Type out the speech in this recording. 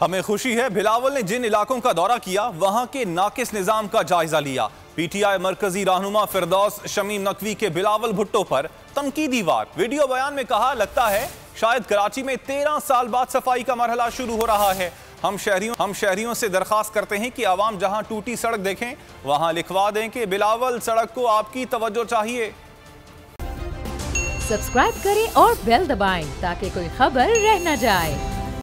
हमें खुशी है बिलावल ने जिन इलाकों का दौरा किया, वहाँ के नाकिस निज़ाम का जायजा लिया। पीटीआई मरकजी रहनुमा फिरदौस, शमीम नकवी के बिलावल भुट्टो पर तनकीदी वार। वीडियो बयान में कहा, लगता है, शायद कराची में तेरह साल बाद सफ़ाई का मरहला शुरू हो रहा है। हम शहरियों हम शहरियों से दरखास्त करते हैं कि आवाम जहाँ टूटी सड़क देखें, वहाँ लिखवा दें कि बिलावल सड़क को आपकी तवज्जो चाहिए। सब्सक्राइब करें और बेल दबाएँ, ताकि कोई खबर रह न जाए।